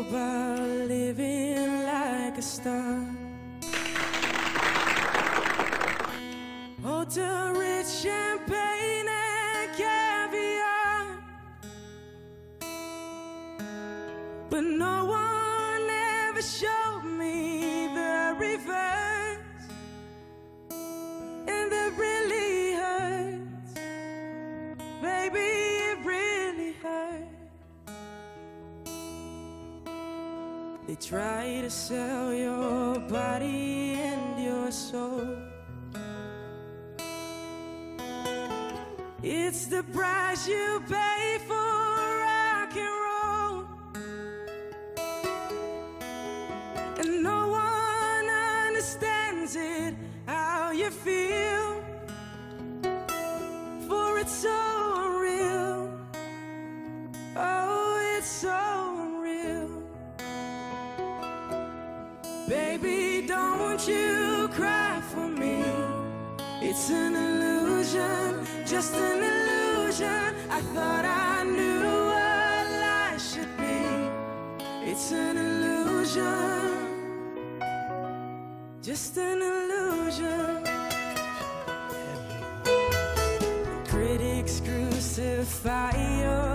about living like a star. Oh, Hotel rich champagne and caviar. But no one ever showed me the reverse. They try to sell your body and your soul. It's the price you pay for rock and roll. And no one understands it, how you feel. For it's so Baby, don't you cry for me. It's an illusion, just an illusion. I thought I knew what life should be. It's an illusion, just an illusion. Critics crucify your